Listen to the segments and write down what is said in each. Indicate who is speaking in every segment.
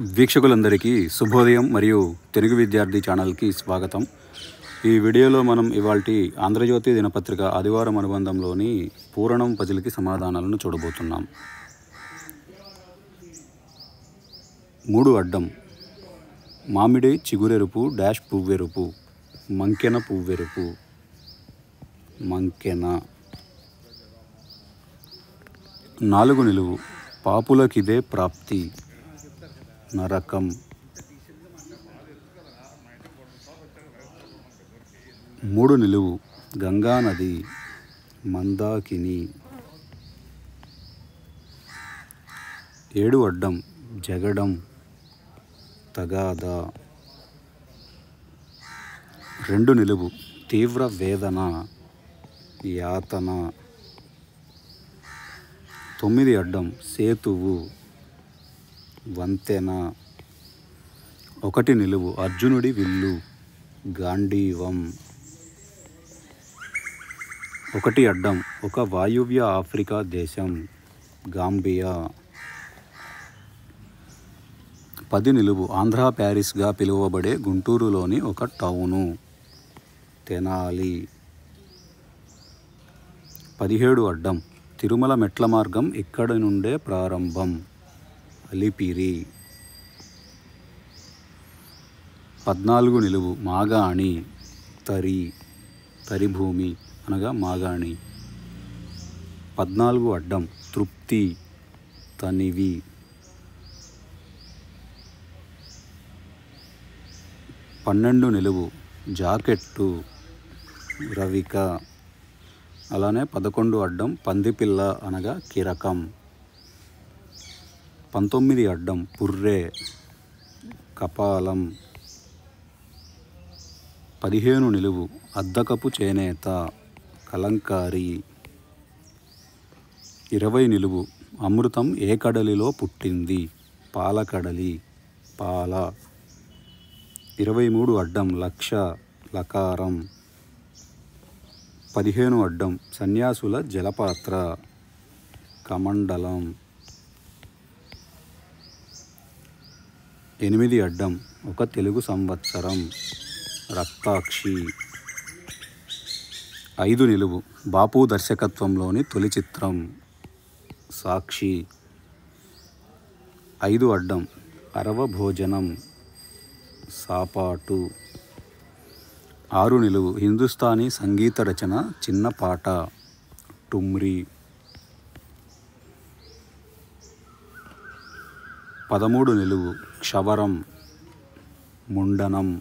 Speaker 1: వీక్షకులందరికీ శుభోదయం మరియు తెలుగు విద్యార్థి ఛానల్కి స్వాగతం. ఈ వీడియోలో మనం ఇవాల్టి ఆంధ్రజ్యోతి దినపత్రిక ఆదివారం అనుబంధంలోని పూరణం పజిల్కి సమాధానాలను చూడబోతున్నాం. మూడు అడ్డం. మామిడి చిగురెరుపు డాష్ పువ్వెరుపు. మంకెన పువ్వెరుపు. మంకెన. నాలుగు నిలువు. పాపులకిదే ప్రాప్తి. నరకం. మూడు నిలువు. గంగానది మందాకిని. ఏడు అడ్డం జగడం తగాదా. రెండు నిలువు. తీవ్ర వేదన యాతన. తొమ్మిది అడ్డం సేతువు. వంతెన. ఒకటి నిలువు. అర్జునుడి విల్లు. గాంధీవం. ఒకటి అడ్డం. ఒక వాయువ్య ఆఫ్రికా దేశం. గాంబియా. పది నిలువు. ఆంధ్ర ప్యారిస్గా పిలువబడే గుంటూరులోని ఒక టౌను. తెనాలి. పదిహేడు అడ్డం. తిరుమల మెట్ల మార్గం ఇక్కడి నుండే ప్రారంభం. అలిపిరి. పద్నాలుగు నిలువు మాగాణి తరి తరిభూమి అనగా మాగాణి. పద్నాలుగు అడ్డం తృప్తి తనివి. పన్నెండు నిలువు జాకెట్టు రవిక. అలానే పదకొండు అడ్డం పందిపిల్ల అనగా కిరకం. పంతొమ్మిది అడ్డం పుర్రె కపాలం పదిహేను నిలువు అద్దకపు చేనేత కలంకారి ఇరవై నిలువు అమృతం ఏ కడలిలో పుట్టింది? పాలకడలి పాల. ఇరవై మూడు అడ్డం లక్ష లకారం. పదిహేను అడ్డం సన్యాసుల జలపాత్ర కమండలం. ఎనిమిది అడ్డం ఒక తెలుగు సంవత్సరం. రక్తాక్షి. ఐదు నిలువు బాపు దర్శకత్వంలోని తొలి చిత్రం. సాక్షి. ఐదు అడ్డం అరవ భోజనం. సాపాటు. ఆరు నిలువు హిందుస్థానీ సంగీత రచన చిన్న పాట. టుమ్రి. పదమూడు నిలువు క్షవరం ముండనం.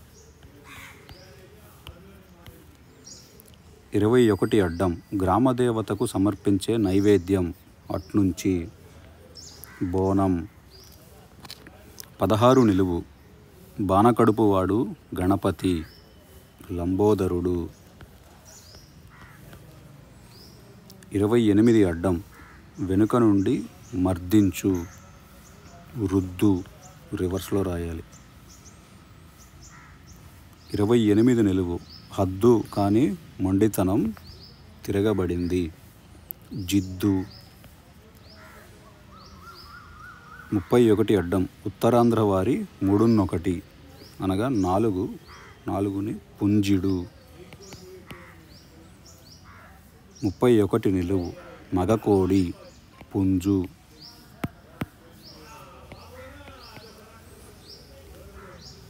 Speaker 1: ఇరవై ఒకటి అడ్డం గ్రామదేవతకు సమర్పించే నైవేద్యం అట్నుంచి. బోనం. పదహారు నిలువు బాణకడుపువాడు గణపతి లంబోదరుడు. ఇరవై ఎనిమిది అడ్డం వెనుక నుండి మర్దించు రుద్దు రివర్స్లో రాయాలి. ఇరవై ఎనిమిది నిలువు. హద్దు కానీ మొండితనం తిరగబడింది. జిద్దు. ముప్పై ఒకటి అడ్డం. ఉత్తరాంధ్ర వారి మూడున్నొకటి. అనగా నాలుగు. నాలుగుని పుంజిడు. ముప్పై ఒకటి నిలువు. మగకోడి. పుంజు.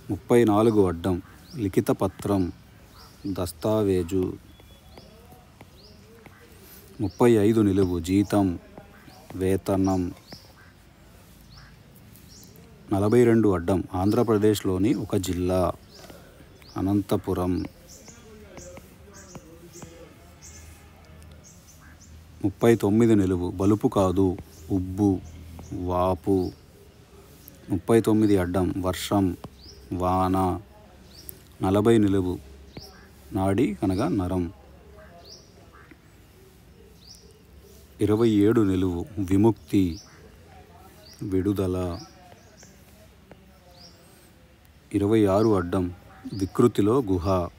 Speaker 1: ముప్పై నాలుగు అడ్డం లిఖిత పత్రం. దస్తావేజు. ముప్పై ఐదు నిలువు. జీతం. వేతనం. నలభై రెండు అడ్డం ఆంధ్రప్రదేశ్లోని ఒక జిల్లా. అనంతపురం. ముప్పై తొమ్మిది నిలువు. బలుపు కాదు. ఉబ్బు. వాపు. ముప్పై తొమ్మిది అడ్డం. వర్షం. వాన నలభై నిలువు నాడి అనగా నరం. ఇరవై ఏడు నిలువు విముక్తి విడుదల. ఇరవై ఆరు అడ్డం వికృతిలో గుహ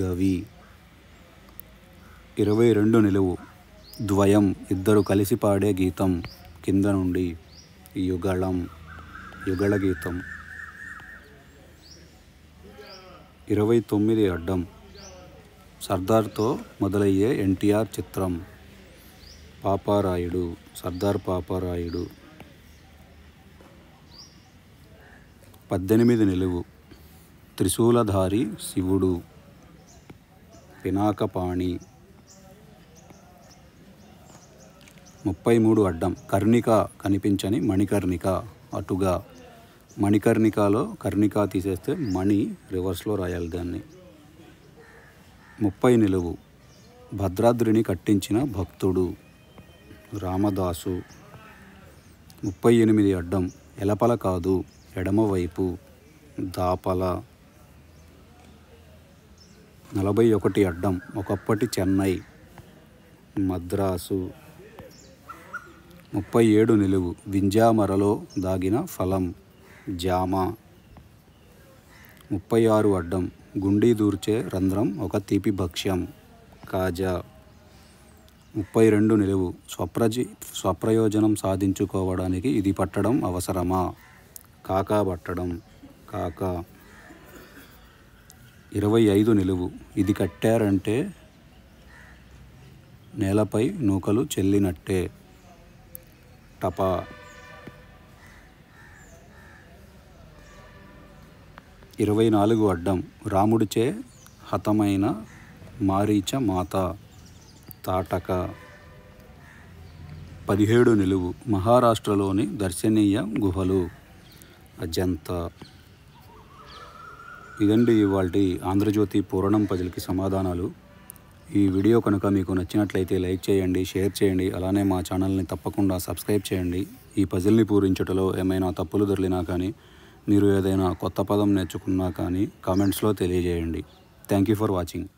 Speaker 1: గవి. ఇరవై రెండు నిలువు ద్వయం ఇద్దరు కలిసి పాడే గీతం కింద నుండి యుగళం యుగళ గీతం ఇరవై తొమ్మిది అడ్డం. సర్దార్తో మొదలయ్యే ఎన్టీఆర్ చిత్రం. పాపారాయుడు సర్దార్ పాపారాయుడు. పద్దెనిమిది నిలువు. త్రిశూలధారి శివుడు. పినాకపాణి. ముప్పై మూడు అడ్డం. కర్ణిక కనిపించని మణికర్ణిక అటుగా. మణికర్ణికాలో కర్ణిక తీసేస్తే మణి రివర్స్లో రాయాలి దాన్ని. ముప్పై నిలువు. భద్రాద్రిని కట్టించిన భక్తుడు రామదాసు. ముప్పై ఎనిమిది అడ్డం. ఎలపల కాదు ఎడమవైపు దాపల. నలభై ఒకటి అడ్డం. ఒకప్పటి చెన్నై. మద్రాసు. ముప్పై ఏడు నిలువు. వింజామరలో దాగిన ఫలం. జామ. ముప్పై ఆరు అడ్డం. గుండీ దూర్చే రంధ్రం ఒక తీపి భక్ష్యం. కాజా. ముప్పై రెండు నిలువు. స్వప్రజి స్వప్రయోజనం సాధించుకోవడానికి ఇది పట్టడం అవసరమా? కాకా పట్టడం. కాకా. ఇరవై ఐదు నిలువు. ఇది కట్టారంటే నేలపై నూకలు చెల్లినట్టే. టపా. ఇరవై నాలుగు అడ్డం రాముడిచే హతమైన మారీచ మాత తాటక. పదిహేడు నిలువు మహారాష్ట్రలోని దర్శనీయ గుహలు. అజంతా. ఇదండి ఇవాళ ఆంధ్రజ్యోతి పూరణం పజలకి సమాధానాలు. ఈ వీడియో కనుక మీకు నచ్చినట్లయితే లైక్ చేయండి షేర్ చేయండి అలానే మా ఛానల్ని తప్పకుండా సబ్స్క్రైబ్ చేయండి. ఈ పజిల్ని పూరించటలో ఏమైనా తప్పులు దొరికినా కానీ మీరు ఏదైనా కొత్త పదం నేర్చుకున్నా కానీ కామెంట్స్లో తెలియజేయండి. Thank you for watching